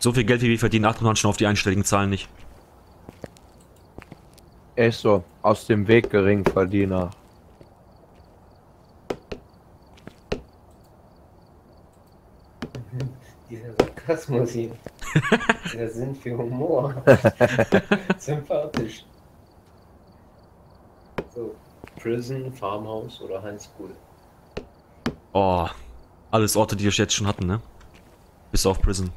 So viel Geld wie wir verdienen, achtet man schon auf die einstelligen Zahlen nicht. Echt so, aus dem Weg Geringverdiener. Dieser Sarkasmus hier. Der Sinn für Humor. Sympathisch. So, Prison, Farmhouse oder High School. Oh, alles Orte, die wir jetzt schon hatten, ne? Bis auf Prison.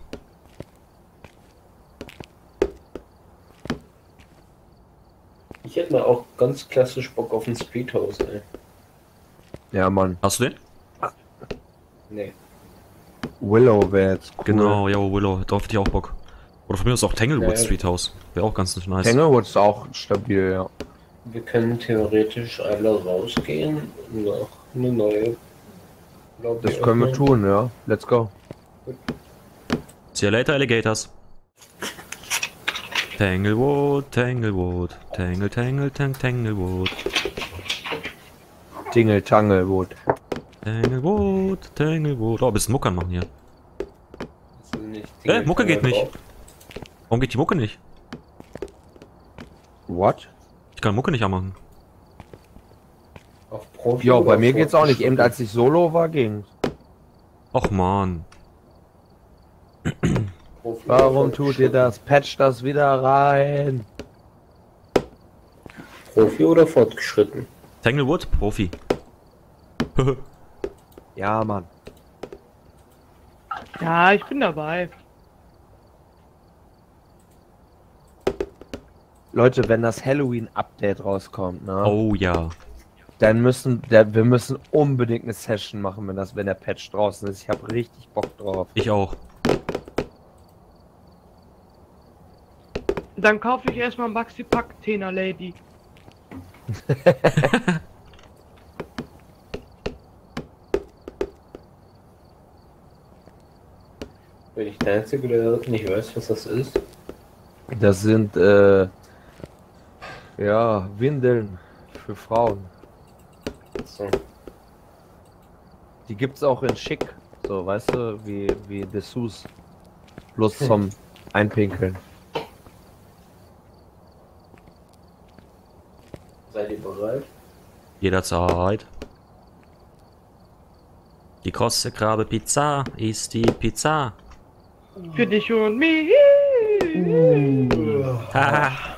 Hätte mal auch ganz klassisch Bock auf ein Streethouse, ey. Ja, Mann. Hast du den? Nee. Willow wäre jetzt cool. Genau, ja, Willow, darauf hätte ich auch Bock. Oder von mir aus auch Tanglewood Ja. Street House. Wäre auch ganz nice. Tanglewood ist auch stabil, ja. Wir können theoretisch alle rausgehen und noch eine neue Lobby Das können wir öffnen. tun, ja. Let's go. See you later, Alligators. Tanglewood, Tanglewood, Tangle, Tangle, Tang, Tanglewood. Dingle Tanglewood. Tanglewood, Tanglewood. Oh, ein bisschen Muckern machen hier. Äh, Mucke geht nicht. Warum geht die Mucke nicht? What? Ich kann Mucke nicht anmachen. Auf Profi Ja, bei mir geht's auch nicht. Eben als ich solo war, ging's. Och man. Profi Warum tut ihr das? Patch das wieder rein. Profi oder fortgeschritten? Tanglewood, Profi. Ja, Mann. Ja, ich bin dabei. Leute, wenn das Halloween-Update rauskommt, ne, oh ja. dann müssen, der, wir müssen unbedingt eine Session machen, wenn das, wenn der Patch draußen ist. Ich habe richtig Bock drauf. Ich auch. Dann kaufe ich erstmal einen Maxi Pack Tena Lady. Bin ich der Einzige, der nicht weiß, was das ist? Das sind, äh, ja, Windeln für Frauen. So. Die gibt's auch in schick, so, weißt du, wie, wie Dessous. Bloß zum Einpinkeln. Seid ihr bereit? Jederzeit. Die große Krabbe Pizza ist die Pizza. Für dich und mich. Haha.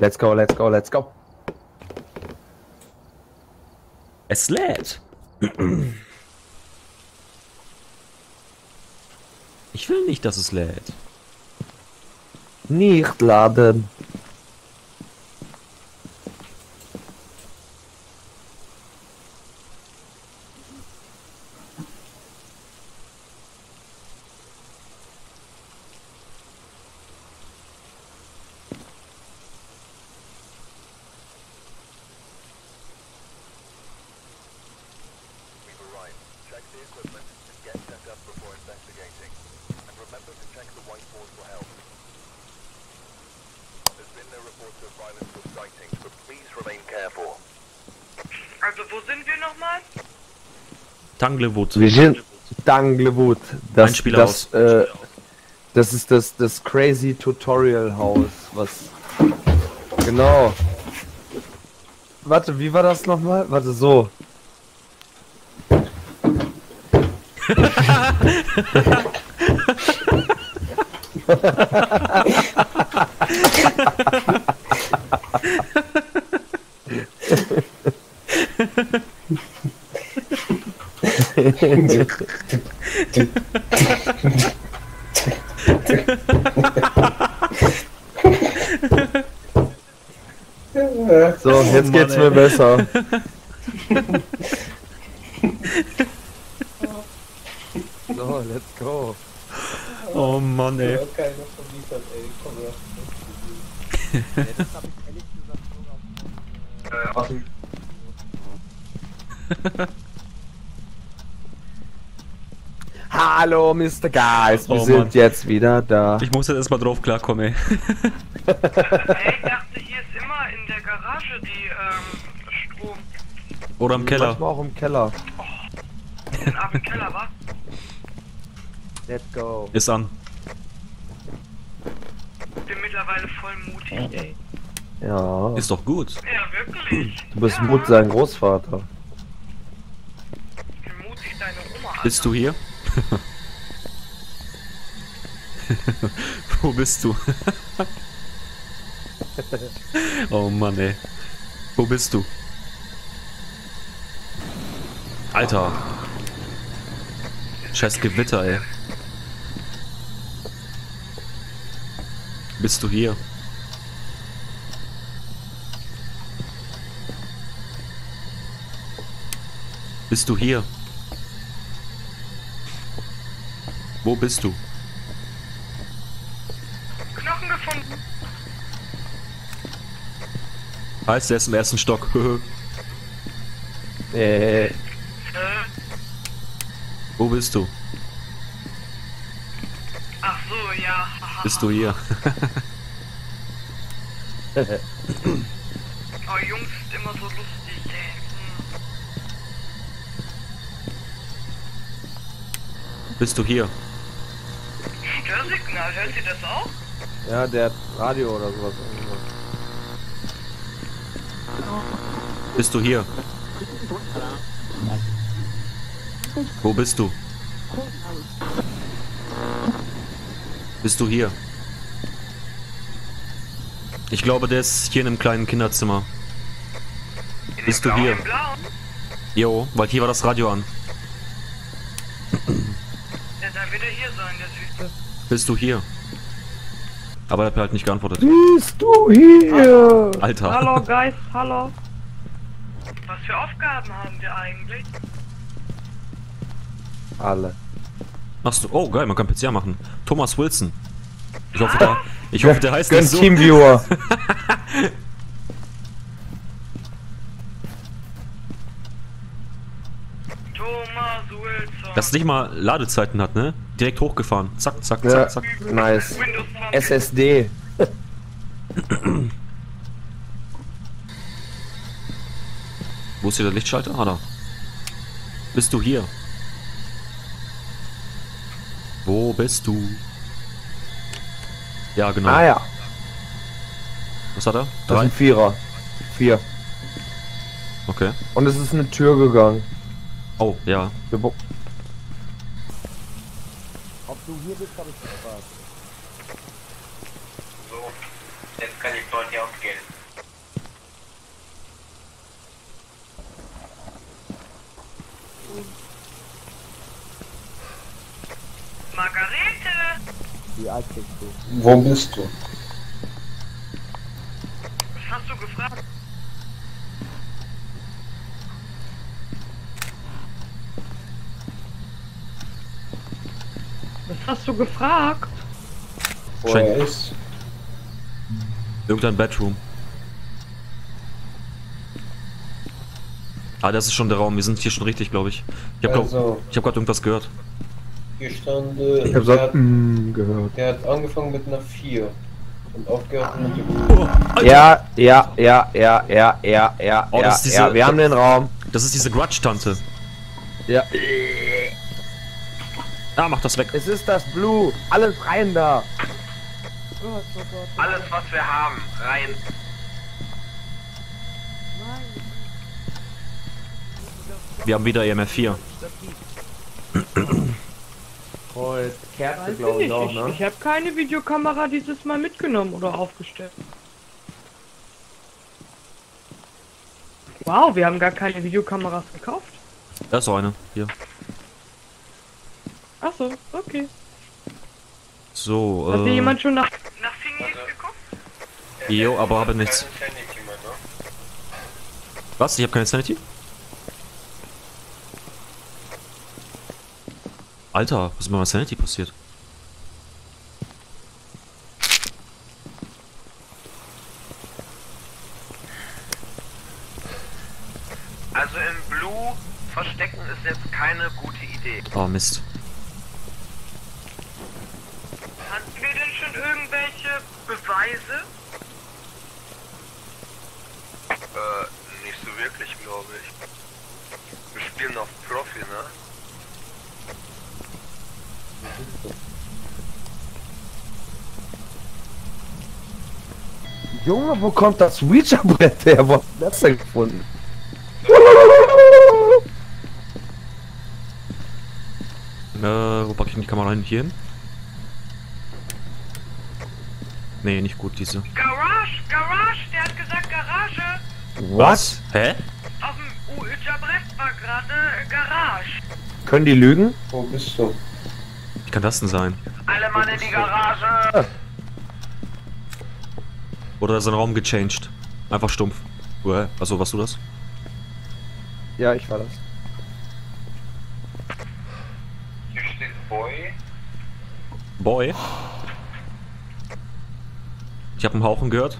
Let's go, let's go, let's go. es lädt. Ich will nicht, dass es lädt. Nicht laden. We've arrived. Check the equipment get set up before investigating. And remember to check the whiteboard for help. There's been no reports of violence or sightings, but please remain careful. Also wo sind wir nochmal? Tanglewood. Wir sind Danglewood. Ein Das, Spieler das, aus. äh, das ist das, das Crazy Tutorial Haus, was. Genau. Warte, wie war das nochmal? Warte, so. So, jetzt geht's mir besser. so, let's go. Oh Mann, ey. Ja, keiner verliefert, ey. Komm, lass mich. Mr. Guys, wir Oh, sind Mann. jetzt wieder da. Ich muss jetzt erstmal drauf klarkommen, ey. Ich dachte, hier ist immer in der Garage die ähm, Strom. Oder im Keller. Manchmal auch im Keller. Ab im Keller, wa? Let's go. Ist an. Bin mittlerweile voll mutig, ey. Ja. Ist doch gut. Ja, wirklich. Du bist ja. Mut sein Großvater. Ich bin mutig, deine Oma. Alter. Bist du hier? Wo bist du? oh Mann, ey. Wo bist du? Alter. Scheiß Gewitter, ey. Bist du hier? Bist du hier? Wo bist du? Knochen gefunden. Heißt, er ist im ersten Stock. Äh, Wo bist du? ach so, ja. Bist du hier? Oh, Jungs ist immer so lustig, ey. Hm. Bist du hier? Störsignal, hört ihr das auch? ja, der hat Radio oder sowas. Bist du hier? Wo bist du? Bist du hier? Ich glaube, der ist hier in einem kleinen Kinderzimmer. In Bist du hier? Jo, weil hier war das Radio an. Ja, wird er hier sein, der Süße. Bist du hier? Aber er hat mir halt nicht geantwortet. Bist du hier? Alter. Hallo, Geist, hallo. Aufgaben haben wir eigentlich? Alle. Machst du? Oh, geil, man kann PC machen. Thomas Wilson. Ich hoffe, der, ich hoffe, der heißt Gönn nicht so. Teamviewer. Thomas Wilson. Das nicht mal Ladezeiten hat, ne? Direkt hochgefahren. Zack, zack, Ja, zack, zack. nice. Windows 20. SSD. Wo ist hier der Lichtschalter? Ah, da. Bist du hier? Wo bist du? Ja, genau. Ah ja, Was hat er? das ist Drei? ein Vierer. Vier. Okay. Und es ist eine Tür gegangen. Oh, ja. Wir bo- So, jetzt kann ich dort hier aufgehen. Margarete. Wo bist du? Was hast du gefragt? Was hast du gefragt? Wo er ist? Irgendein Bedroom. Ah, das ist schon der Raum. Wir sind hier schon richtig, glaube ich. Ich habe Also, ich hab gerade irgendwas gehört. Hier stand, äh, Ich hab so der, hat, gehört. der hat angefangen mit einer 4 und aufgehört mit Oh, Alter. Ja, ja, ja, ja, ja, ja, ja, Oh, ja, das ist diese- ja. Wir haben den Raum. Das ist diese Grudge-Tante. Ja. Ah, mach das weg. Es ist das Blue. Alles rein da. Alles, was wir haben, rein. Wir haben wieder EMF 4. Kreuz, Kerze, glaube ich ich auch, ne? Ich habe keine Videokamera dieses Mal mitgenommen oder aufgestellt. Wow, wir haben gar keine Videokameras gekauft. Da ist auch eine. Hier. Achso, okay. So, Hat äh. jemand schon nach, nach Fingis geguckt? Jo, aber habe nichts. Sanity ne? Was? Ich habe keine Sanity? Alter, was ist mit meiner Sanity passiert? Also im Blue verstecken ist jetzt keine gute Idee. Oh, Mist. Hatten wir denn schon irgendwelche Beweise? Äh, nicht so wirklich, glaube ich. Junge, wo kommt das Ouija-Brett her? Wo hast du das denn gefunden? Äh, wo packe ich denn die Kamera hin? Hier hin? Nee, nicht gut, diese. Garage, Garage, der hat gesagt Garage. Was? Hä? Auf dem Ouija-Brett war gerade Garage. Können die lügen? Wo bist du? Wie kann das denn sein? Alle Mann in die Garage! Oder ist ein Raum gechanged? Einfach stumpf. Uäh, Also, warst du das? Ja, ich war das. Hier steht Boy. Boy? Ich habe einen Hauchen gehört.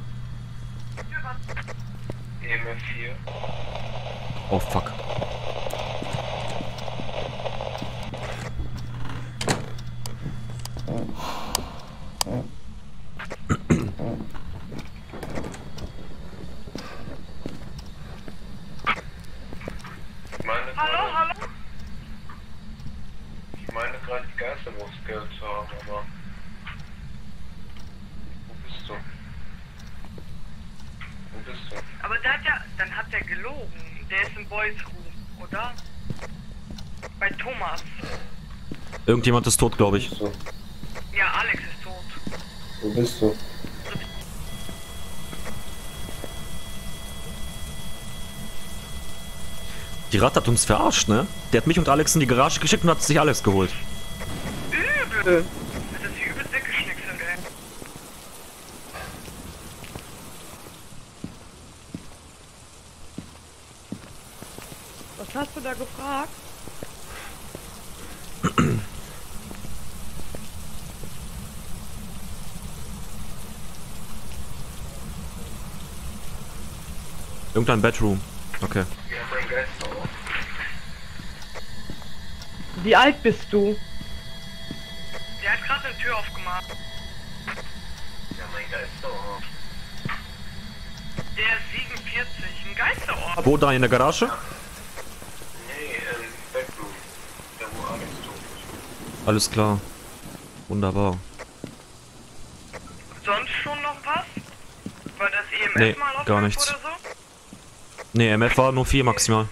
EMF4. Oh, fuck. Ich meine Hallo, gerade, hallo. ich meine gerade die Geisterwurst gehört zu haben, aber. Wo bist du? Wo bist du? Aber der hat ja, dann hat der gelogen. Der ist im Boys Room, oder? Bei Thomas. Irgendjemand ist tot, glaube ich. Ja, Alex ist tot. Wo bist du? Die Rat hat uns verarscht, ne? Der hat mich und Alex in die Garage geschickt und hat sich Alex geholt. Übel. Das ist hier übelst weggeschnickselt, ey. Was hast du da gefragt? Irgendein Bedroom. Okay. Wie alt bist du? Der hat gerade eine Tür aufgemacht. Der ist 47, ein Geisterort. Wo da in der Garage? Nee, im Bedroom. Da wo Alex tot ist. Alles klar. Wunderbar. Sonst schon noch was? War das EMF Nee, mal gar nichts. oder so? Nee, MF war nur 4 maximal.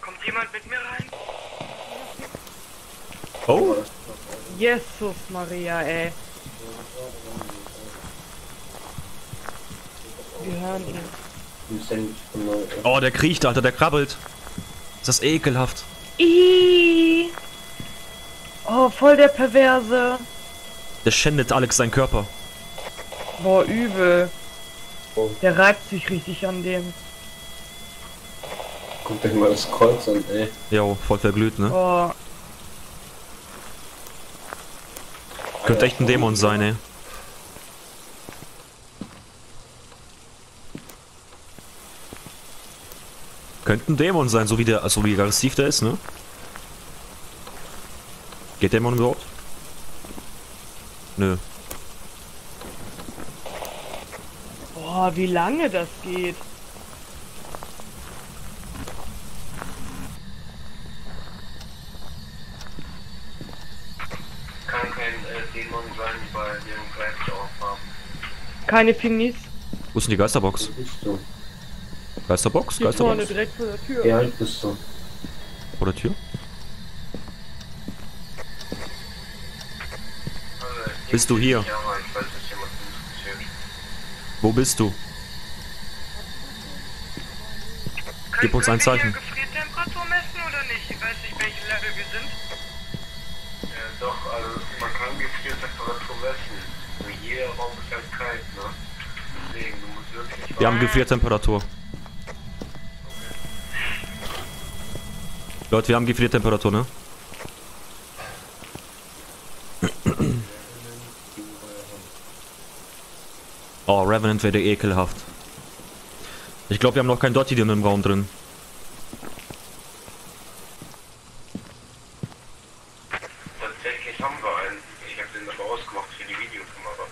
Kommt jemand mit mir rein? Oh. Jesus Maria, ey. Wir hören ihn. Oh, der kriecht, Alter, der krabbelt. Ist das ekelhaft. Ih. Voll der Perverse. Der schändet Alex seinen Körper. Boah, übel. Oh. Der reibt sich richtig an dem. Guck dir mal das Kreuz an, ey. Jo, voll verglüht, ne? Oh, Könnte echt ein Dämon sein, ey. Könnte ein Dämon sein, so wie der, so wie aggressiv der ist, ne? Geht Dämon überhaupt? Nö. boah, wie lange das geht. Kann kein äh, Dämon sein, weil wir einen Geist aufhaben. Keine Finis. Wo ist denn die Geisterbox? Wo bist du? Geisterbox? Hier vorne Geisterbox? direkt vor der Tür. Wie alt bist du? Oder Tür? Bist du hier? Ja, ich weiß, dass jemand interessiert. Wo bist du? Gib uns ein Zeichen. doch, also man kann Gefriertemperatur messen. Nur jeder Raum ist halt kalt, ne? Deswegen, du musst wirklich... Wir haben Gefriertemperatur. Leute, wir haben Gefriertemperatur, ne? Oh, Revenant wäre ekelhaft. Ich glaube, wir haben noch kein Dotidium im Raum drin. Tatsächlich haben wir einen. Ich habe den aber ausgemacht für die Videokamera.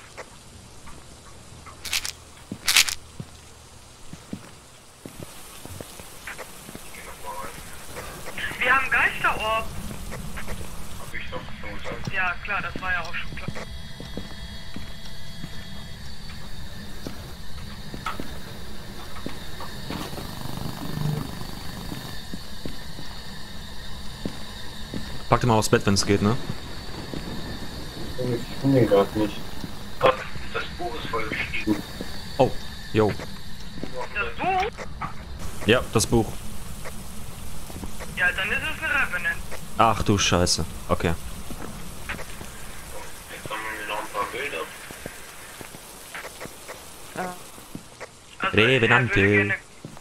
Ich geh noch mal rein. Wir haben Geisterorb. Ja, klar, das war ja auch schon klar. Mal aufs Bett, wenn es geht, ne? Ich finde ihn gerade nicht. Gott, das Buch ist voll geschrieben. Oh, yo. Das Buch? Ja, das Buch. Ja, dann ist es ein Revenant. Ach du Scheiße. Okay. Jetzt haben wir noch ein paar Bilder. Also, Revenante. er würde gerne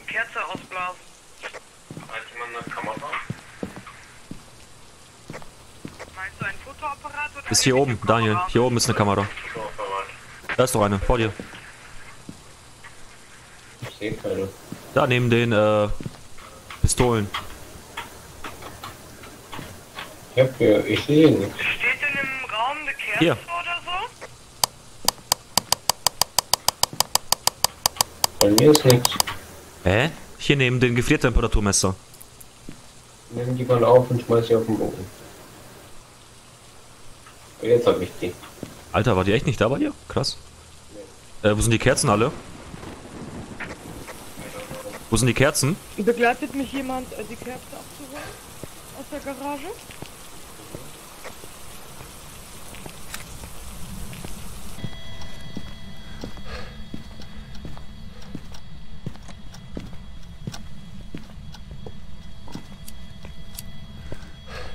Kerze ausblasen. Hat jemand eine Kamera? Meinst du ein Fotoapparat oder Ist hier oben? Daniel. Hier oben ist eine Kamera. Da ist doch eine, vor dir. Ich sehe keine. Da neben den äh, Pistolen. Ich hab hier, ich sehe ihn nicht. Steht in dem Raum eine Kerze Hier. oder so? Bei mir ist nichts. Hä? Hier neben den Gefriertemperaturmesser. Nimm die mal auf und schmeiß sie auf den Boden. Jetzt hab ich die. Alter, war die echt nicht da bei dir? Krass. Äh, wo sind die Kerzen alle? Wo sind die Kerzen? Begleitet mich jemand, äh, die Kerze abzuholen? Aus der Garage?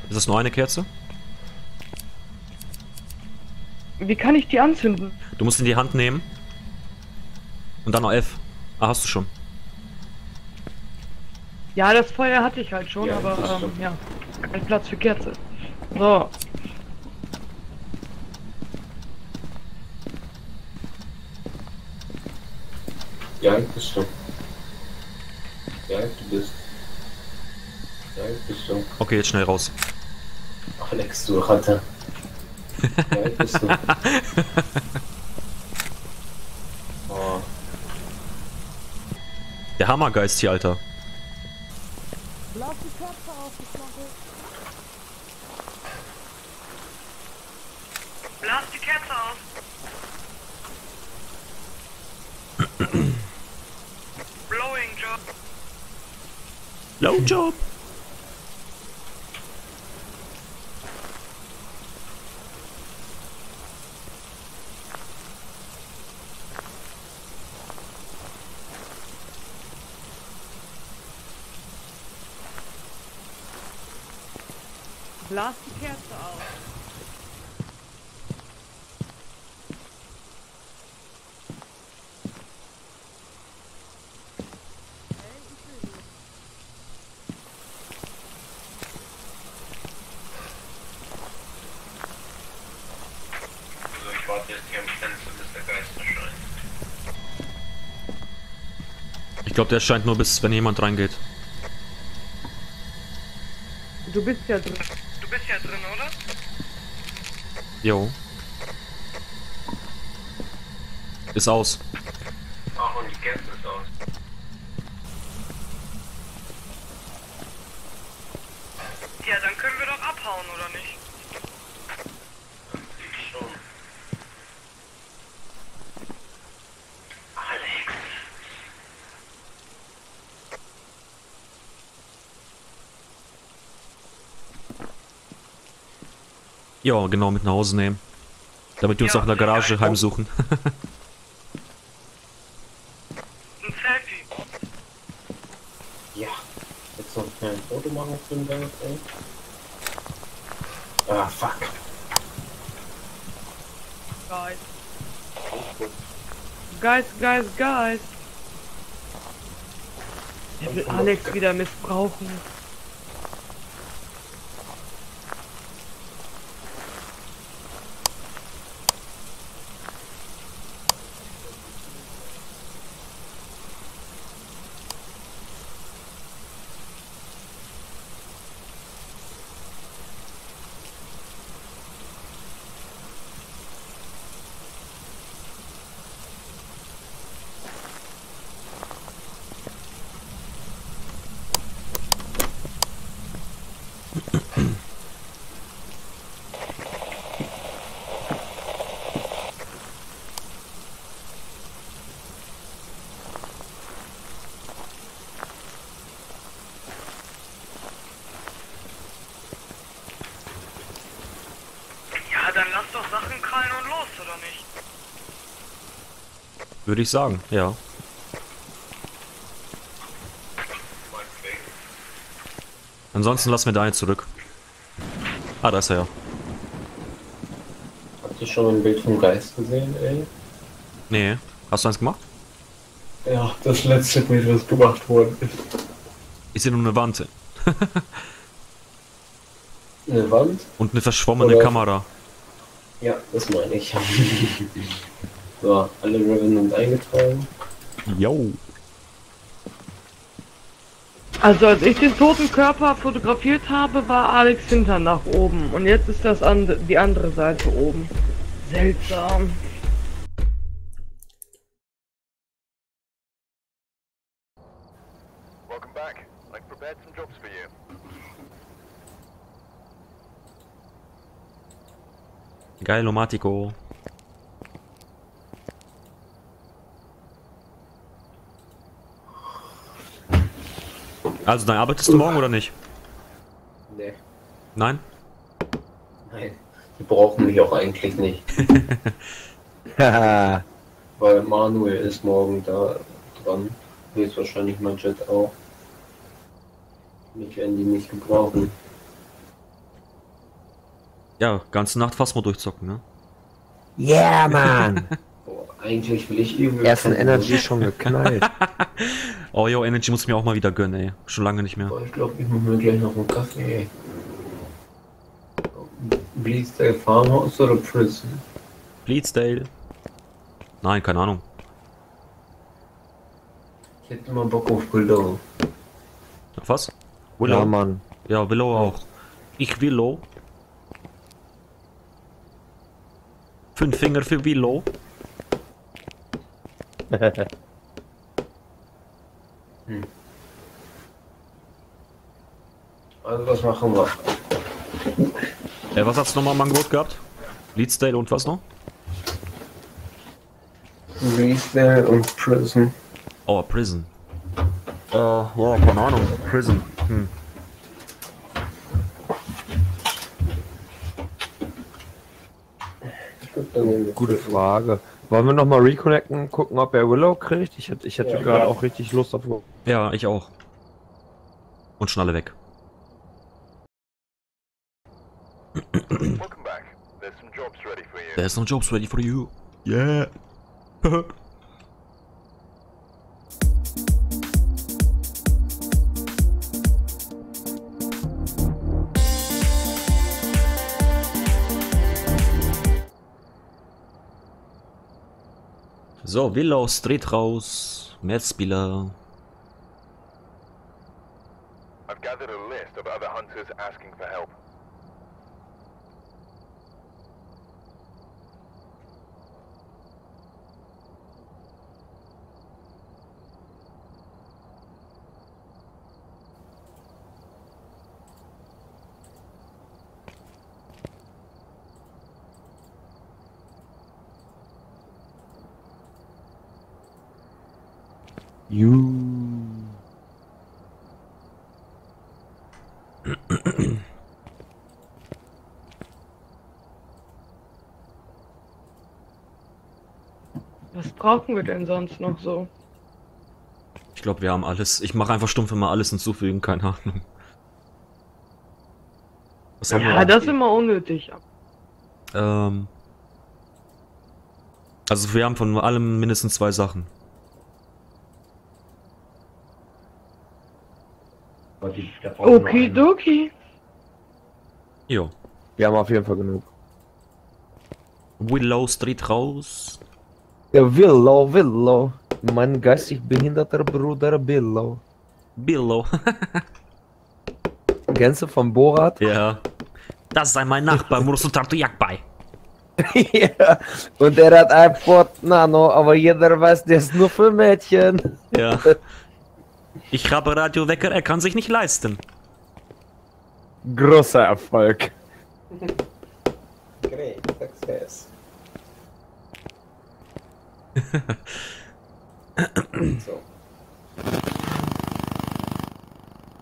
Ist das nur eine Kerze? Wie kann ich die anzünden? Du musst in die Hand nehmen. Und dann noch F. Ah, hast du schon. Ja, das Feuer hatte ich halt schon, Ja, aber ähm, ja, kein Platz für Kerze. So, Wie alt bist du? Wie alt du bist? Wie alt bist du? Okay, jetzt schnell raus. Alex, du Ratte. Bist du? Oh, Der Hammergeist hier, Alter. Lass die Kerze auf, ich mache. Blas die Kerze aus. Blowing Job. Low Blas die Kerze auf. Also ich warte jetzt hier am Fenster, bis der Geist erscheint. Ich glaube, der erscheint nur bis, wenn jemand reingeht. Du bist ja drin. Du bist ja drin, oder? Jo. Ist aus. Ach, und die Kerze ist aus. Ja, dann können wir doch abhauen, oder nicht? Ich schon. Alex. Ja, genau, mit nach Hause nehmen. Damit wir uns Ja, auch in der Garage geil. heimsuchen. Ein Selfie. ja. Jetzt noch schnell ein Foto machen für den Geist, ey. Ah, fuck. Guys. Guys, guys, guys. Der will Alex wieder missbrauchen. Würde ich sagen, ja. Ansonsten lassen wir da einen zurück. Ah, da ist er ja. Habt ihr schon ein Bild vom Geist gesehen, ey? Nee. Hast du eins gemacht? Ja, das letzte Bild, was gemacht worden ist. Ich sehe nur eine Wand. Eine Wand? Und eine verschwommene Oder- Kamera. Ja, das meine ich. so, alle Revenant eingetragen. Yo. Also als ich den toten Körper fotografiert habe, war Alex Hintern nach oben. Und jetzt ist das an die andere Seite oben. Seltsam. Welcome back. I've prepared some jobs for you. Geil, Matico. Also, dann arbeitest du morgen oder nicht? Nee, Nein? nein. Die brauchen mich auch eigentlich nicht. Weil Manuel ist morgen da dran. Höchstwahrscheinlich mein Jet auch. Mich werden die nicht gebrauchen. Ja, ganze Nacht Phasmo durchzocken, ne? yeah, man. Boah, eigentlich will ich übel. Ersten Energy schon geknallt. Oh, yo, Energy muss ich mir auch mal wieder gönnen, ey. Schon lange nicht mehr. Ich glaube, ich mache mir gleich noch einen Kaffee. Bleedstyle Farmhouse oder Prison? Bleedsdale. Nein, keine Ahnung. Ich hätte mal Bock auf Willow. Auf was? Willow? ja, Ja, Mann. Willow auch. Ich Willow. Fünf Finger für Willow. Also was machen wir? Äh, was hast du nochmal im Angebot gehabt? Bleedsdale und was noch? Bleedstyle und Prison. Oh, Prison. Äh, ja, keine Ahnung. Prison. Hm. Gute Frage. Wollen wir nochmal reconnecten, gucken, ob er Willow kriegt? Ich hätte, ich hätte Ja, gerade auch richtig Lust auf. Ja, ich auch. Und schon alle weg. Welcome back. There's some jobs ready for you. There's no jobs ready for you. Yeah. So, Willow Street raus. Metzspieler. I've gathered a list of other hunters asking for help. You. Was brauchen wir denn sonst noch so? Ich glaube, wir haben alles. Ich mache einfach stumpf immer alles hinzufügen, keine Ahnung. Was haben Ja, wir? das ist immer unnötig. Ähm. Also wir haben von allem mindestens zwei Sachen. Okidoki. Jo. Wir haben auf jeden Fall genug. Willow Street raus. Ja, Willow, Willow. Mein geistig behinderter Bruder Willow. Billow. Gänse von Borat? ja. Das sei mein Nachbar, Mursul Tartuyak bei. ja. Und er hat ein Ford Nano, aber jeder weiß, der ist nur für Mädchen. Ja. Ich habe Radiowecker, er kann sich nicht leisten. Großer Erfolg. Great success. so.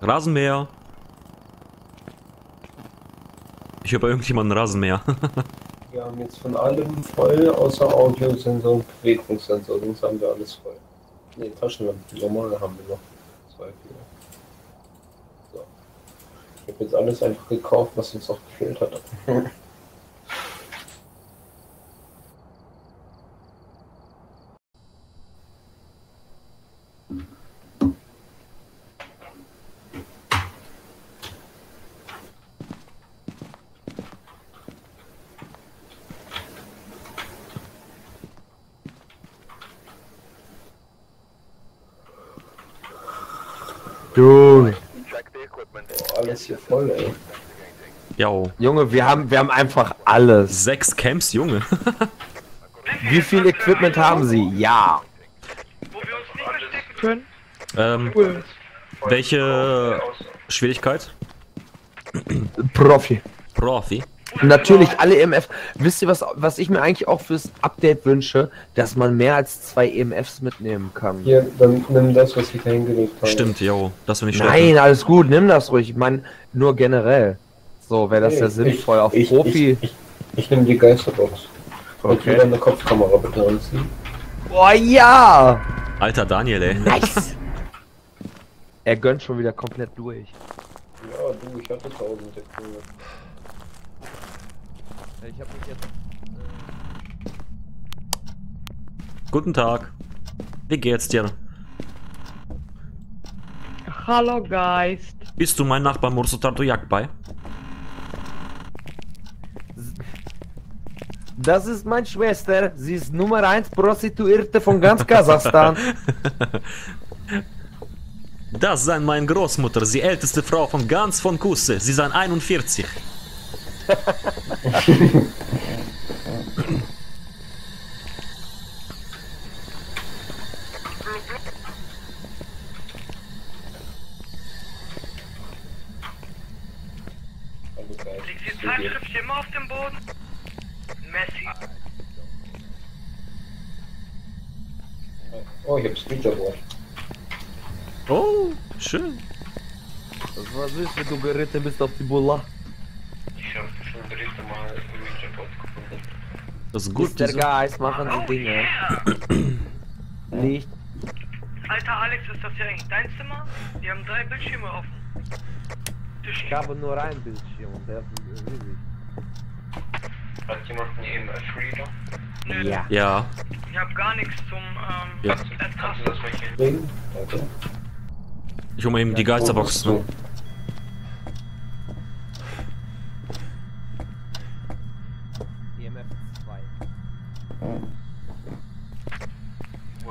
Rasenmäher. Ich höre bei irgendjemandem Rasenmäher. Wir haben jetzt von allem voll, außer Audiosensor und Bewegungssensor, sonst haben wir alles voll. Ne, Taschenlampen, normale haben wir noch. Zwei, vier. So. Ich habe jetzt alles einfach gekauft, was uns auch gefehlt hat. Du, Check the equipment. alles hier voll, ey. Jo. Junge, wir haben, wir haben einfach alles. Sechs Camps, Junge. Wie viel Equipment haben sie? Ja. Wo wir uns nicht verstecken können. Ähm, Cool. welche Schwierigkeit? Profi. Profi. Natürlich alle EMF. Wisst ihr was, was ich mir eigentlich auch fürs Update wünsche, dass man mehr als zwei EMFs mitnehmen kann. Hier, dann nimm das, was ich da hingelegt habe. Stimmt, jo. Das finde ich schlecht. Nein, alles gut, nimm das ruhig. Ich meine, nur generell. So wäre das ja Ich- sinnvoll. Auf ich, Profi. Ich, ich, ich nehme die Geisterbox. Und Okay. wieder eine Kopfkamera bitte anziehen. Boah, ja! Alter Daniel, ey. Nice! er gönnt schon wieder komplett durch. Ja, du, ich hatte 1000 Sekunden. Ich hab mich jetzt. Guten Tag. Wie geht's dir? Hallo Geist. Bist du mein Nachbar Mursutartu bei? Das ist meine Schwester. Sie ist Nummer 1 Prostituierte von ganz Kasachstan. Das sei meine Großmutter, die älteste Frau von ganz von Kusse. Sie sind 41. Liegt die Zeitschrift immer auf dem Boden? Messi. Oh, ich hab Speederboard. Oh, schön. Das war süß, wenn du geritten bist auf die Bulla. Ich schon das ist gut. Diese- Geist, machen Sie Dinge. Nicht. Alter Alex, ist das ja eigentlich dein Zimmer? Wir haben drei Bildschirme offen. Ich habe nur ein Bildschirm und der ist riesig. Hat jemand einen EMF-Reader? Nö, Ja. Ja. ich hab gar nichts zum ähm, Ja. Kannst du das hier? Danke. Ich hole mal eben die Geisterbox. So. EMF 2. Wo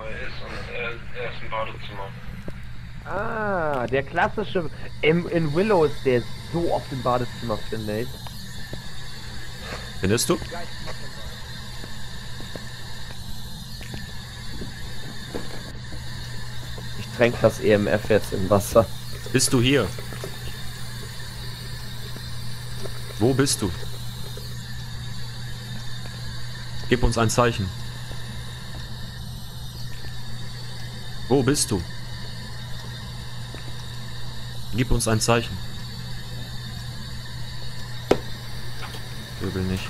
er ist und er, er ist im Badezimmer. Ah, der klassische. Im, in Willow ist der so oft im Badezimmer, finde ich. Findest du? Ich tränke das EMF jetzt im Wasser. Bist du hier? Wo bist du? Gib uns ein Zeichen. Wo bist du? Gib uns ein Zeichen. Übel nicht.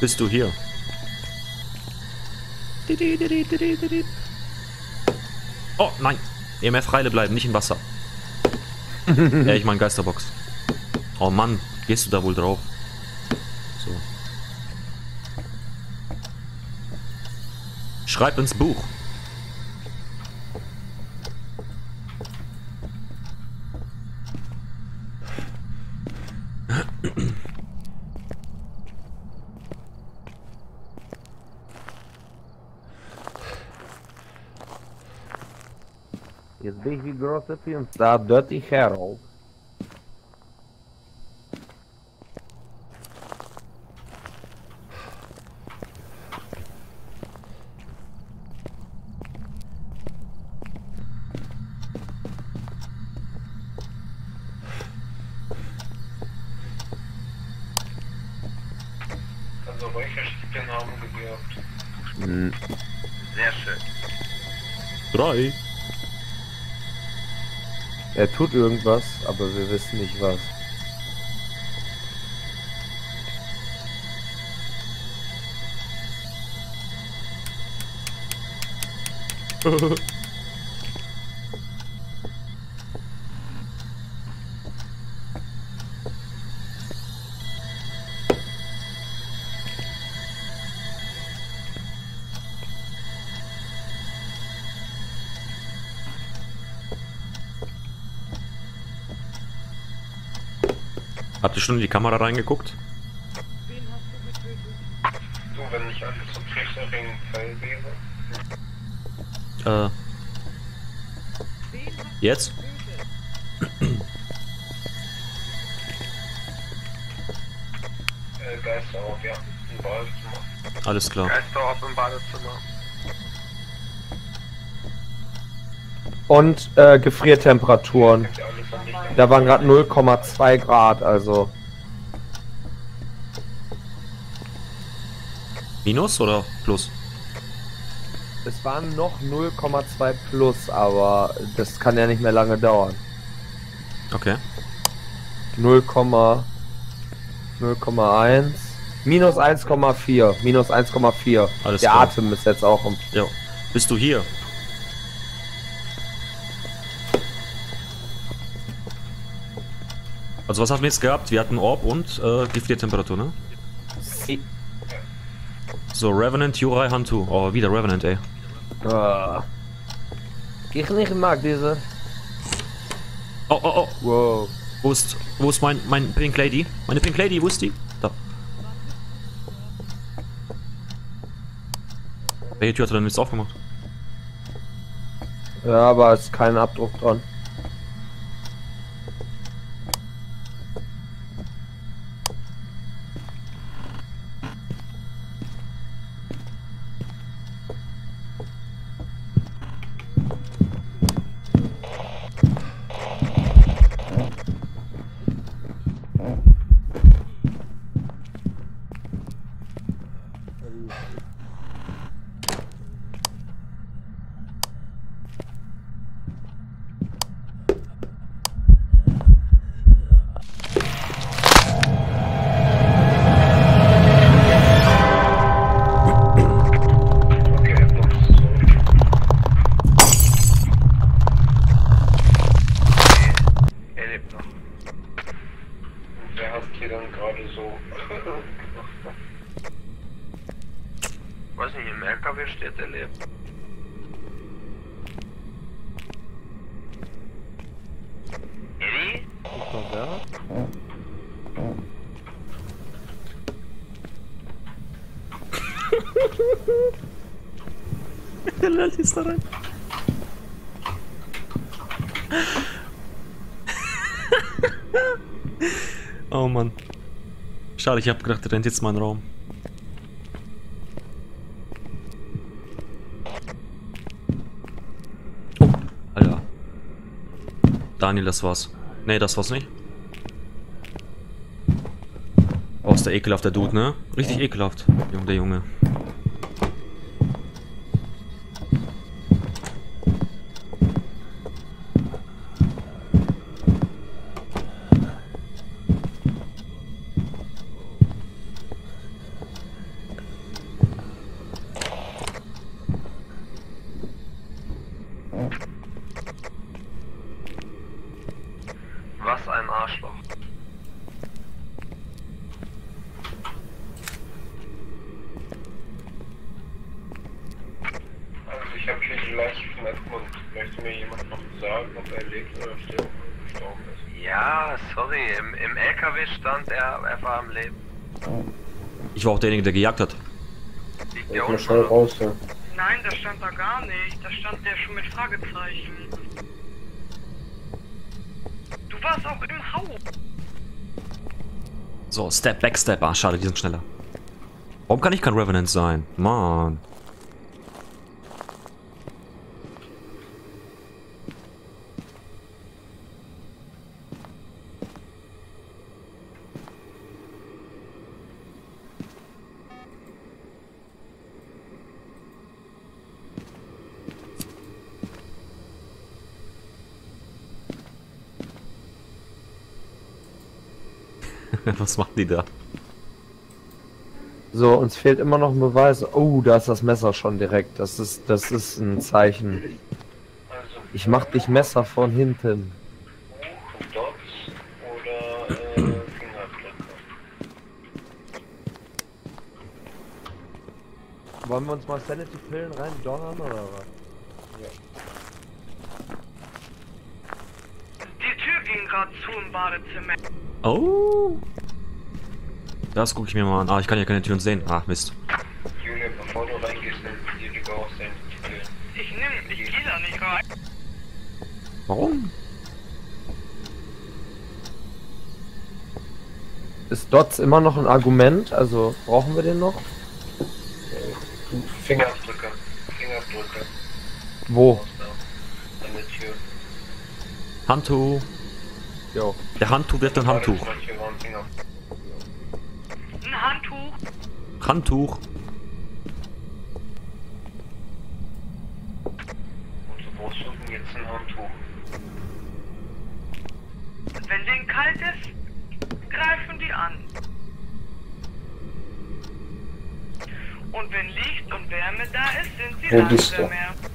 Bist du hier? Oh, nein. EMF-Reile bleiben, nicht im Wasser. ja, ich mein Geisterbox. Oh Mann, gehst du da wohl drauf? So. Schreib ins Buch. Jetzt bin ich wie große Filmstar Dirty Harold. Räucherstäbchen haben gewirkt. Hm. Sehr schön. Drei. Er tut irgendwas, aber wir wissen nicht was. schon in die Kamera reingeguckt? Wen hast du wenn nicht alles so Trichtering Fell wäre. Äh, jetzt? Äh, Geister auf, ja. Im Badezimmer. Alles klar. Geister auf im Badezimmer. Und äh, Gefriertemperaturen. Da waren gerade 0,2 Grad, also. Minus oder plus? Es waren noch 0,2 plus, aber das kann ja nicht mehr lange dauern. Okay. 0, 0,1 minus 1,4 minus 1,4 Alles der klar. Atem ist jetzt auch um Ja. Bist du hier? Also was haben wir jetzt gehabt? Wir hatten Orb und äh, Gefriertemperatur, ne? So, Revenant, Yurai, Hantu. Oh, wieder Revenant, ey. Ah. ich nicht mag diese Oh, oh, oh. wow Wo ist, wo ist mein, mein Pink Lady? Meine Pink Lady, wo ist die? Da. Welche Tür hat er denn jetzt aufgemacht? ja aber ist kein Abdruck dran so. Weiß nicht, im LKW steht, er lebt. Eddie? Ist noch da? Der lernt jetzt da rein. oh Mann. Schade, ich hab gedacht, der rennt jetzt mal in den Raum. Oh, Alter. Daniel, das war's. Nee, das war's nicht. Oh, ist der ekelhafte Dude, ne? Richtig ekelhaft. Junge, der Junge. Was ein Arschloch. Also, ich habe hier die Leiche von Edmund. Möchte mir jemand noch sagen, ob er lebt oder stirbt? gestorben ist? Ja, sorry, im, im LKW stand er, er war am Leben. Ich war auch derjenige, der gejagt hat. Liegt muss unten. raus, ja. Nein, das stand da gar nicht. Da stand der schon mit Fragezeichen. Du warst auch im Haus. So, Step, Backstep. Ah, schade, die sind schneller. Warum kann ich kein Revenant sein? Mann. Was machen die da? So, uns fehlt immer noch ein Beweis. Oh, da ist das Messer schon direkt. Das ist, das ist ein Zeichen. Also, Ich mach dich Messer von hinten. Wollen wir uns mal Sanity-Pillen rein donnern oder was? Die Tür ging gerade zu im Badezimmer. Oh. Das gucke ich mir mal an. Ah, ich kann ja keine Türen sehen. Ah, Mist. Julia, bevor du reingehst, dir lieber auch Titel. Ich nimm, ich geh da nicht rein. Warum? Ist Dots immer noch ein Argument? Also brauchen wir den noch? Fingerabdrücke. Fingerabdrücke. Wo? An der Tür. Handtuch. Jo. Der Handtuch wirft ein Handtuch. Handtuch. Und du brauchst suchen jetzt ein Handtuch. Wenn denen kalt ist, greifen die an. Und wenn Licht und Wärme da ist, sind sie Wo bist du? langsamer.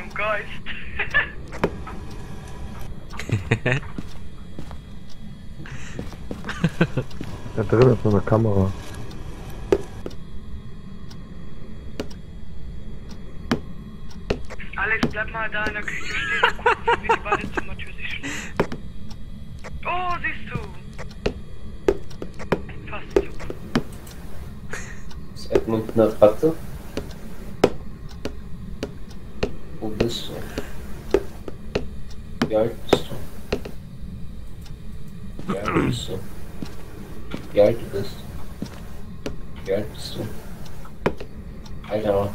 Foto von dem Geist. Da drin ist noch eine Kamera. Alex, bleib mal da in der Küche stehen und guck, wie die Badezimmertür sich schließt. Oh, siehst du. Fast zu. Ist Edmund eine Ratte? Wo bist du? Wie alt bist du? Wie alt bist du? Wie alt du bist? Wie alt bist du? Alter,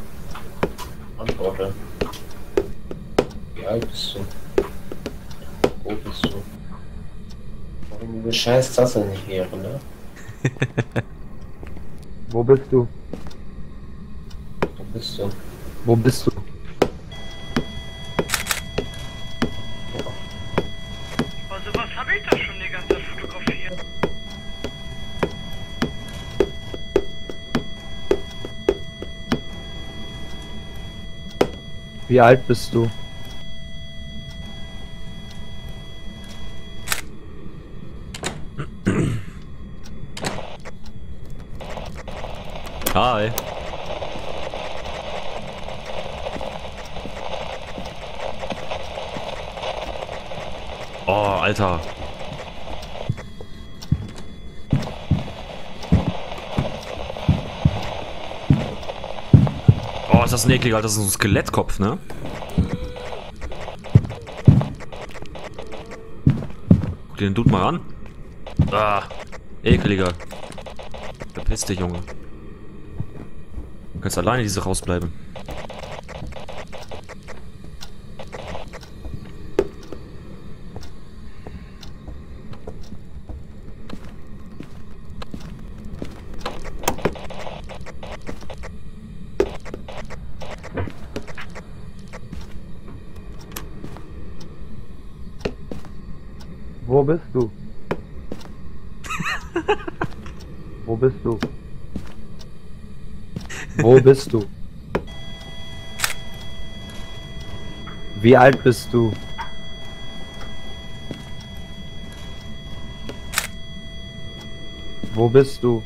antworte. Wie alt bist du? Wo bist du? Warum diese scheiß Tasse nicht wäre, ne? Wo bist du? Wo bist du? Wo bist du? Also was habe ich da schon die ganze Zeit fotografiert? Wie alt bist du? Hi. Oh, Alter. Ein ekliger, Alter. Das ist so ein Skelettkopf, ne? Guck dir den Dude mal an. Ah, ekliger. Verpiss dich, Junge. Du kannst alleine diese rausbleiben. Wo bist du? Wo bist du? Wo bist du? Wie alt bist du? Wo bist du?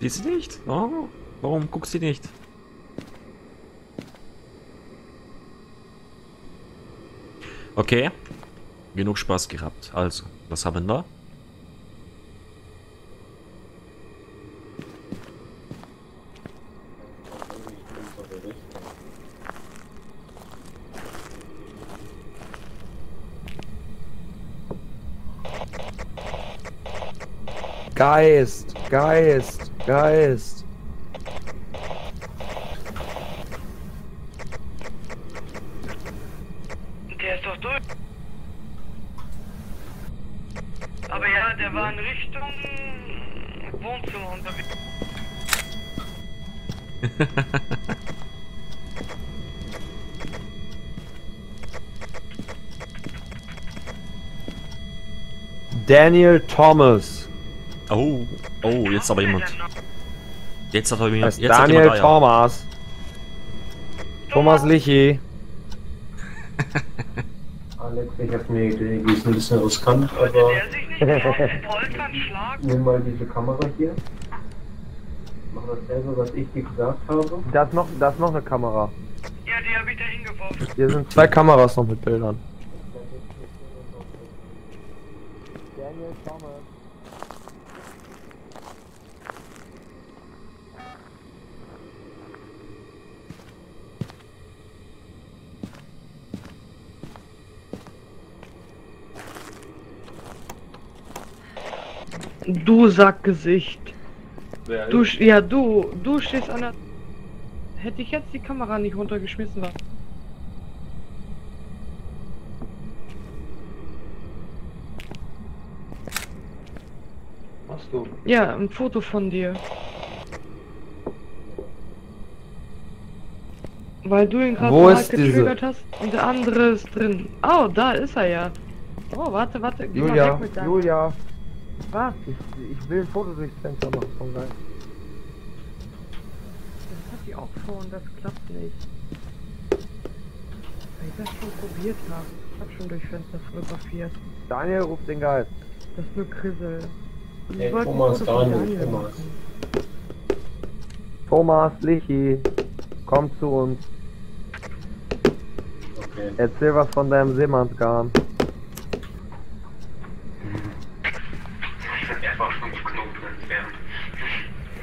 Siehst du nicht? Oh, warum guckst sie nicht? Okay. Genug Spaß gehabt. Also, was haben wir? Geist, Geist. Geist. Der ist doch durch. Aber ja, der war in Richtung Wohnzimmer unterwegs. Daniel Thomas. Oh, oh, jetzt aber jemand. Jetzt hat aber jemand. Jetzt hat Daniel jemand. Thomas. Thomas Lichi. Alex, ich hab mir die die ist ein bisschen riskant, aber nimm mal diese Kamera hier. Mach dasselbe, was ich dir gesagt habe. Da ist noch, da ist noch eine Kamera. Ja, die habe ich da hingeworfen. Hier sind zwei Kameras noch mit Bildern. Du Sackgesicht. Wer Du, sch- ja, du, du stehst an der. Hätte ich jetzt die Kamera nicht runtergeschmissen, war. Hast du? Ja, ein Foto von dir. Weil du ihn gerade ist diese- getriggert hast und der andere ist drin. Oh, da ist er ja. Oh, warte, warte. Geh mal Julia, weg mit deinem- Julia. Was? Ich, ich will ein Foto durchs Fenster machen von Geist. Das hat die auch schon, das klappt nicht. Weil ich das schon probiert habe. Ich hab schon durch Fenster fotografiert. Daniel ruft den Geist. Das ist nur Krissel. Ey, Thomas, von Daniel, Thomas. machen. Thomas Lichi. Komm zu uns. Okay. Erzähl was von deinem Seemannsgarn.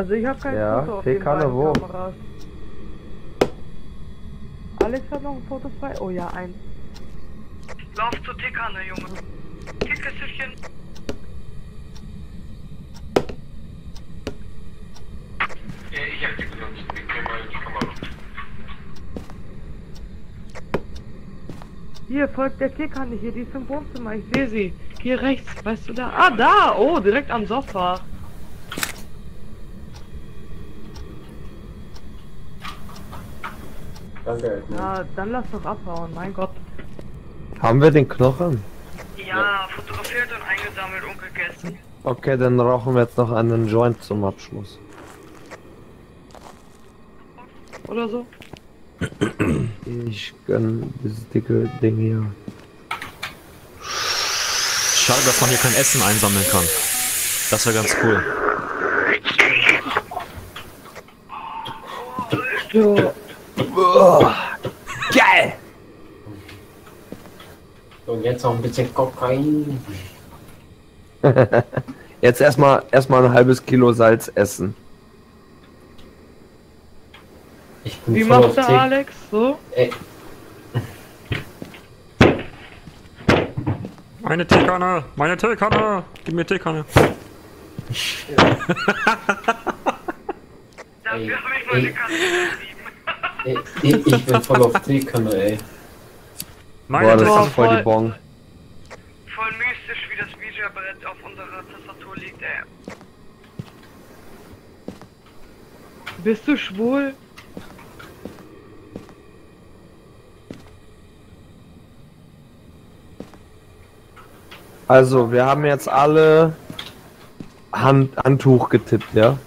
Also ich habe kein Ja, Foto auf den beiden wo? Kameras. Alex hat noch ein Foto frei? Oh ja, ein. Lauf zu Tickerne, Junge. Tickerchen. Ja, ich habe die benutzt, wir können mal die Kamera. Hier folgt der Kickhanne hier, die ist im Wohnzimmer, ich sehe sie. Hier rechts, weißt du da? Ah, da! Oh, direkt am Sofa. Edmund. Ja, dann lass doch abhauen, mein Gott. Haben wir den Knochen? Ja, fotografiert und eingesammelt und gegessen. Okay, dann rauchen wir jetzt noch einen Joint zum Abschluss. Oder so? Ich gönn dieses dicke Ding hier. Schade, dass man hier kein Essen einsammeln kann. Das wäre ganz cool. Ja. Geil! Und jetzt noch ein bisschen Kokain. Jetzt erstmal erstmal ein halbes Kilo Salz essen. Ich bin Wie macht der. Alex? So? Ey, Meine Teekanne! Meine Teekanne! Gib mir Teekanne! Dafür Ey, habe ich meine ey. Ey, ich, ich bin voll auf Tick, ey. Meine Boah, das ist voll die voll- Bon. Voll mystisch, wie das Ouija-Brett auf unserer Tastatur liegt, ey. Bist du schwul? Also, wir haben jetzt alle Hand, Handtuch getippt, ja?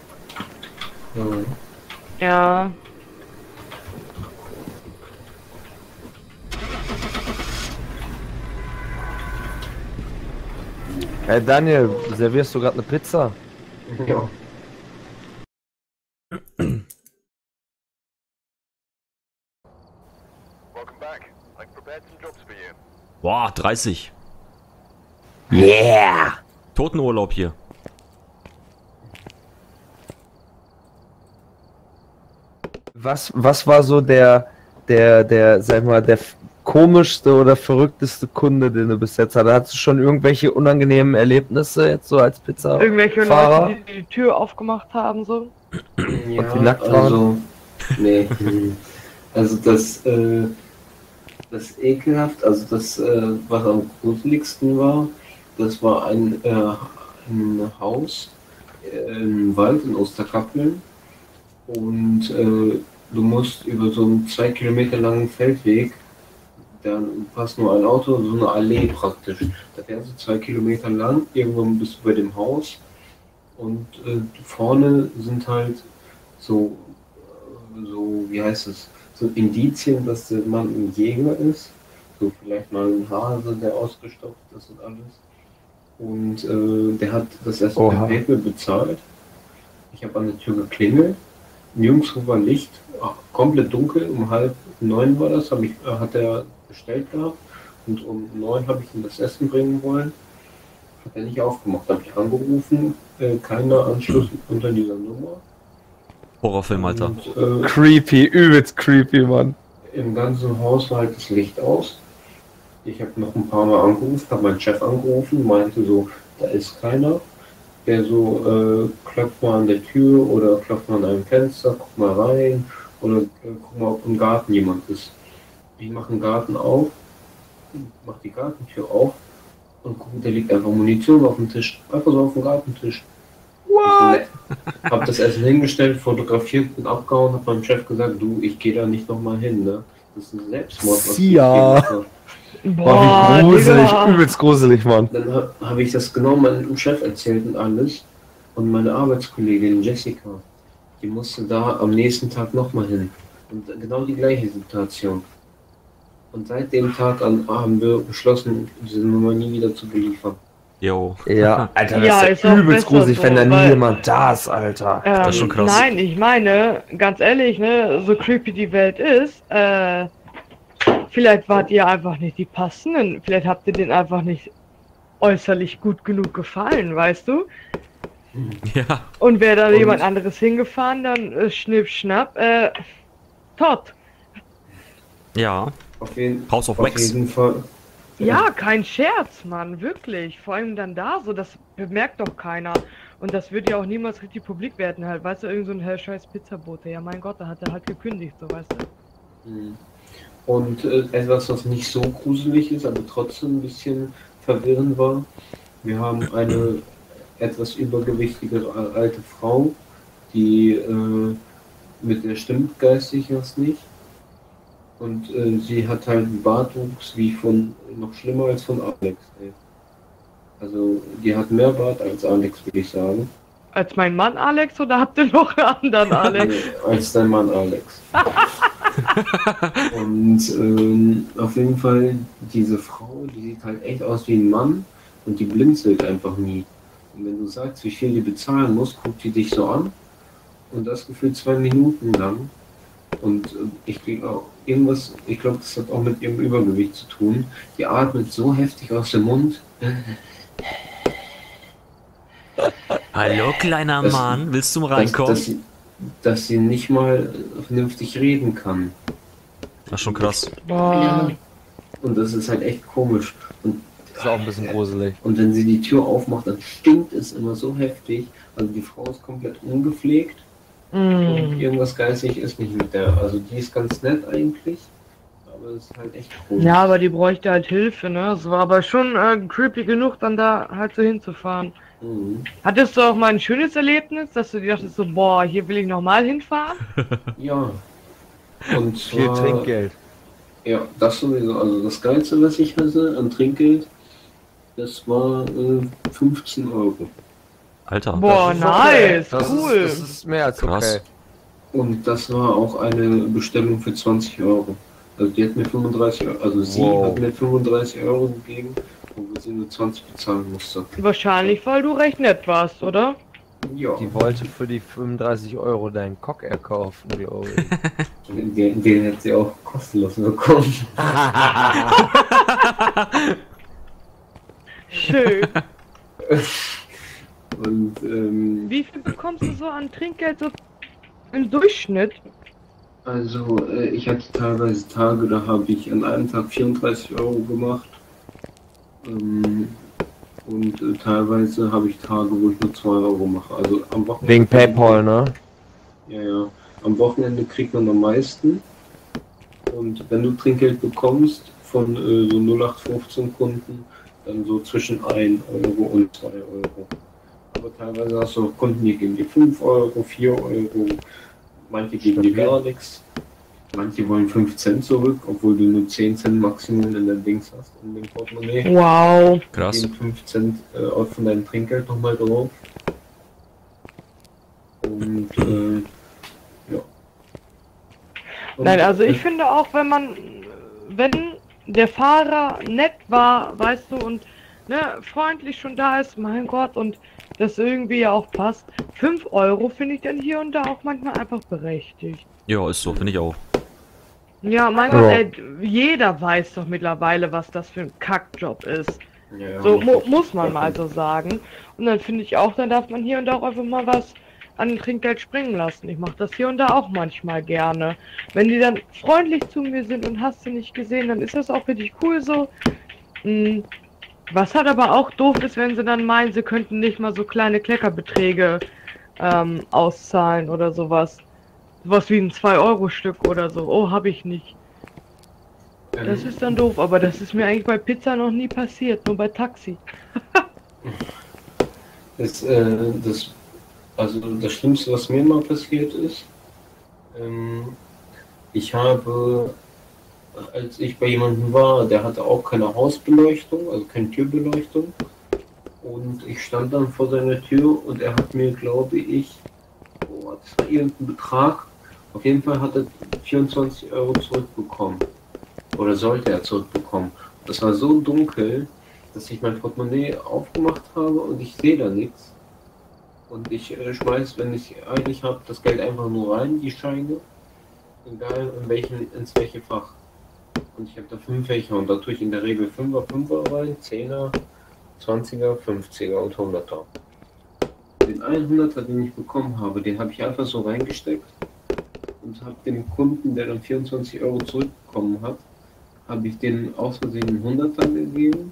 Mhm. Ja. Hey Daniel, servierst du gerade eine Pizza? Ja. Boah, 30. Yeah! Totenurlaub hier. Was, was war so der, der, der, sag mal, der f- komischste oder verrückteste Kunde, den du bis jetzt hattest? Hattest du schon irgendwelche unangenehmen Erlebnisse jetzt so als Pizza? Irgendwelche Fahrer? Leute, die die Tür aufgemacht haben, so. Ja, die nackt waren? also, nee. Also das, äh, das ekelhaft, also das, äh, was am gruseligsten war, das war ein, äh, ein Haus äh, im Wald in Osterkappeln und äh, du musst über so einen zwei Kilometer langen Feldweg, da passt nur ein Auto, so eine Allee praktisch. Da fährst du zwei Kilometer lang, irgendwann bist du bei dem Haus und äh, vorne sind halt so, äh, so, wie heißt es, so Indizien, dass der Mann ein Jäger ist. So vielleicht mal ein Hase, der ausgestopft ist und alles. Und äh, der hat das erst per Oha. PayPal bezahlt. Ich habe an der Tür geklingelt. Nirgendwo war Licht, komplett dunkel. Um halb neun war das, hab ich, äh, hat er bestellt gehabt. Und um neun habe ich ihm das Essen bringen wollen. Hat er nicht aufgemacht. Habe ich angerufen, äh, keiner Anschluss unter dieser Nummer. Horrorfilm, Alter. Und, äh, Creepy, übelst creepy, Mann. im ganzen Haus war halt das Licht aus. Ich habe noch ein paar Mal angerufen, habe meinen Chef angerufen, meinte so, da ist keiner. Der so, äh, klopft mal an der Tür oder klopft mal an einem Fenster, guck mal rein oder äh, guck mal, ob im Garten jemand ist. Ich mache den Garten auf, mach die Gartentür auf und guck, da liegt einfach Munition auf dem Tisch. Einfach so auf dem Gartentisch. What? Hab das Essen hingestellt, fotografiert und abgehauen, hab meinem Chef gesagt, du, ich gehe da nicht nochmal hin, ne? Das ist ein Selbstmord. was ich Ja. hier mache. Boah, wie gruselig, Digga. übelst gruselig, Mann. Dann ha- habe ich das genau meinem Chef erzählt und alles. Und meine Arbeitskollegin Jessica, die musste da am nächsten Tag nochmal hin. Und genau die gleiche Situation. Und seit dem Tag an haben wir beschlossen, diese Nummer nie wieder zu beliefern. Jo. Ja, Alter, das Ja, ist ja übelst gruselig, so, wenn da nie jemand da ist, Alter. Ähm, ist schon krass. Nein, ich meine, ganz ehrlich, ne, so creepy die Welt ist, äh, vielleicht wart ihr einfach nicht die passenden, vielleicht habt ihr den einfach nicht äußerlich gut genug gefallen, weißt du? Ja. Und wäre da jemand anderes hingefahren, dann äh, schnipp, schnapp, äh, tot. Ja. Auf jeden, House of auf Wax. jeden Fall. Ja, kein Scherz, Mann, wirklich. Vor allem dann da, so, das bemerkt doch keiner. Und das wird ja auch niemals richtig publik werden, halt. Weißt du, irgend so ein Herr scheiß Pizzabote. Ja, mein Gott, da hat er halt gekündigt, so, weißt du. Mhm. Und äh, etwas, was nicht so gruselig ist, aber trotzdem ein bisschen verwirrend war. Wir haben eine etwas übergewichtige a- alte Frau, die äh, mit der stimmt geistig was nicht. Und äh, sie hat halt einen Bartwuchs wie von, noch schlimmer als von Alex. Ey. Also die hat mehr Bart als Alex, würde ich sagen. Als mein Mann Alex oder habt ihr noch einen anderen Alex? Nee, als dein Mann Alex. und ähm, auf jeden Fall, diese Frau, die sieht halt echt aus wie ein Mann und die blinzelt einfach nie. Und wenn du sagst, wie viel die bezahlen muss, guckt die dich so an und das gefühlt zwei Minuten lang. Und äh, ich glaube auch, irgendwas, ich glaube, das hat auch mit ihrem Übergewicht zu tun. Die atmet so heftig aus dem Mund. Hallo, kleiner Das- Mann. Willst du mal dass, reinkommen? dass, sie, dass sie nicht mal vernünftig reden kann. Das ist schon krass. Boah. Und das ist halt echt komisch. Und, Das ist auch ein bisschen gruselig. und wenn sie die Tür aufmacht, dann stinkt es immer so heftig. Also die Frau ist komplett ungepflegt. Mm. irgendwas geistig ist nicht mit der. Also die ist ganz nett eigentlich. Aber es ist halt echt cool. Ja, aber die bräuchte halt Hilfe, ne? Es war aber schon äh, creepy genug, dann da halt so hinzufahren. Mhm. Hattest du auch mal ein schönes Erlebnis, dass du dir dachtest so, boah, hier will ich nochmal hinfahren? Ja. Und Viel zwar, Trinkgeld. Ja, das sowieso. Also das Geilste, was ich hatte an Trinkgeld, das war äh, 15 Euro. Alter. Boah, Das ist okay. nice, Das cool. Ist, das ist mehr als Krass. okay. Und das war auch eine Bestellung für 20 Euro. Also die hat mir 35 Euro, also sie Wow. hat mir 35 Euro gegeben, obwohl sie nur 20 bezahlen musste. Wahrscheinlich, weil du recht nett warst, oder? Ja, Die wollte für die 35 Euro deinen Cock erkaufen, glaube ich. den, den hat sie auch kostenlos bekommen. Schön. Und ähm, Wie viel bekommst du so an Trinkgeld so im Durchschnitt? also äh, ich hatte teilweise Tage, da habe ich an einem Tag 34 Euro gemacht. Ähm, und äh, teilweise habe ich Tage, wo ich nur 2 Euro mache. Also am Wochenende. Wegen Paypal, ne? Ja, ja. Am Wochenende kriegt man am meisten. Und wenn du Trinkgeld bekommst von äh, so 0815 Kunden, dann so zwischen 1 Euro und 2 Euro. Aber teilweise hast du auch Kunden, die geben dir 5 Euro, 4 Euro, manche geben dir gar nichts. Manche wollen 5 Cent zurück, obwohl du nur 10 Cent Maximum in deinem Dings hast, in dem Portemonnaie. Wow. Krass. Gehen 5 Cent äh, von deinem Trinkgeld nochmal drauf. Und äh, ja. Und, Nein, also ich äh, finde auch, wenn man, wenn der Fahrer nett war, weißt du, und ne, freundlich schon da ist, mein Gott, und das irgendwie ja auch passt, 5 Euro finde ich dann hier und da auch manchmal einfach berechtigt. Ja, ist so, finde ich auch. Ja, mein Ja. Gott, ey, jeder weiß doch mittlerweile, was das für ein Kackjob ist. ja, So mu muss man mal so sagen. Und dann finde ich auch, dann darf man hier und da auch einfach mal was an Trinkgeld springen lassen. Ich mache das hier und da auch manchmal gerne. Wenn die dann freundlich zu mir sind und hast du nicht gesehen, dann ist das auch richtig cool so. Hm. Was halt aber auch doof ist, wenn sie dann meinen, sie könnten nicht mal so kleine Kleckerbeträge ähm, auszahlen oder sowas. Sowas wie ein 2-Euro-Stück oder so. Oh, habe ich nicht. Das Ähm, ist dann doof, aber das ist mir eigentlich bei Pizza noch nie passiert, nur bei Taxi. das, äh, das, also das Schlimmste, was mir mal passiert ist, ähm, ich habe, als ich bei jemandem war, der hatte auch keine Hausbeleuchtung, also keine Türbeleuchtung. Und ich stand dann vor seiner Tür und er hat mir, glaube ich, oh, das war irgendein Betrag. Auf jeden Fall hat er 24 Euro zurückbekommen. Oder sollte er zurückbekommen. Das war so dunkel, dass ich mein Portemonnaie aufgemacht habe und ich sehe da nichts. Und ich äh, schmeiß, wenn ich eigentlich habe, das Geld einfach nur rein, die Scheine. Egal in welchen, ins welche Fach. Und ich habe da fünf Fächer und da tue ich in der Regel 5er, 5er rein, 10er, 20er, 50er und 100er. Den 100er, den ich bekommen habe, den habe ich einfach so reingesteckt und habe dem Kunden, der dann 24 Euro zurückbekommen hat, habe ich den aus Versehen einen 100er gegeben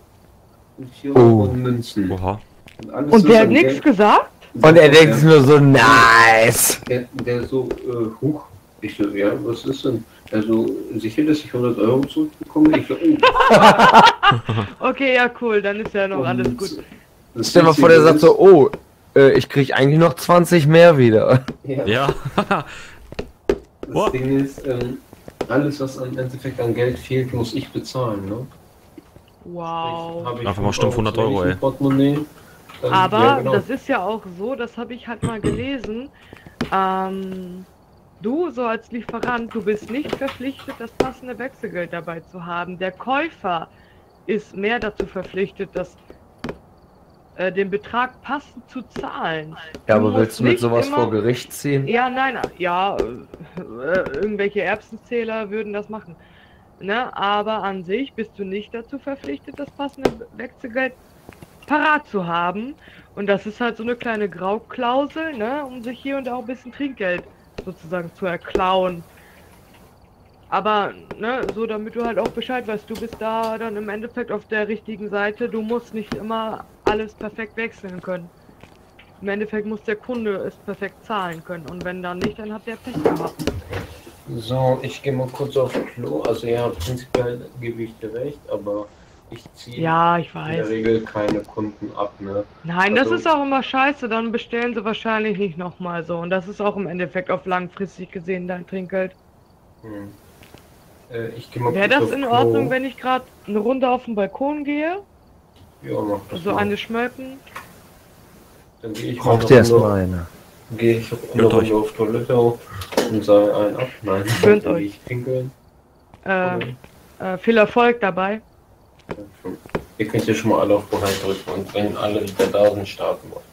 und 4 Euro in Münzen. Oha. Und, alles, Und der hat nichts Geld- gesagt? Und er denkt nur so, nice. Der, der so, äh, huch. Ich so, ja, was ist denn? Er so, sicher, dass ich 100 Euro zurückbekomme? Ich so, oh. Okay, ja cool, dann ist ja noch alles Und gut. das Stell mal vor, der sagt so, oh, äh, ich krieg eigentlich noch 20 mehr wieder. ja, Ja. das? Ding ist, ähm, alles, was am Endeffekt an Geld fehlt, muss ich bezahlen, ne? Wow. Einfach mal 5 stumpf 100 Euro, im ey. Dann- Aber ja, genau. das ist ja auch so, das habe ich halt mal gelesen. Ähm, du, so als Lieferant, du bist nicht verpflichtet, das passende Wechselgeld dabei zu haben. Der Käufer ist mehr dazu verpflichtet, das, äh, den Betrag passend zu zahlen. Ja, Du aber willst du mit sowas nicht vor immer- Gericht ziehen? Ja, nein, ja, äh, irgendwelche Erbsenzähler würden das machen. Ne? Aber an sich bist du nicht dazu verpflichtet, das passende Wechselgeld parat zu haben. Und das ist halt so eine kleine Grauklausel, ne? um sich hier und da auch ein bisschen Trinkgeld sozusagen zu erklauen. Aber, ne, so damit du halt auch Bescheid weißt, du bist da dann im Endeffekt auf der richtigen Seite. Du musst nicht immer alles perfekt wechseln können. Im Endeffekt muss der Kunde es perfekt zahlen können. Und wenn dann nicht, dann hat der Pech gehabt. So, ich gehe mal kurz auf Klo. Also ja, prinzipiell gebe ich dir recht, aber ich ziehe Ja, ich in der weiß. Regel keine Kunden ab, ne? Nein, das Also- ist auch immer scheiße. Dann bestellen sie wahrscheinlich nicht nochmal so. Und das ist auch im Endeffekt auf langfristig gesehen dein Trinkgeld. Hm. Äh, ich gehe mal Wäre das auf in Klo. Ordnung, wenn ich gerade eine Runde auf den Balkon gehe? Ja, mach das So mal. eine schmöken? Dann gehe ich mal Braucht eine ihr erstmal eine. Gehe ich eine Runde euch. auf Toilette und sage einen ab. Nein, ich pinkeln. Äh, äh, viel Erfolg dabei. Ihr könnt ja schon mal alle auf Bereit drücken und wenn alle wieder da sind, starten wir.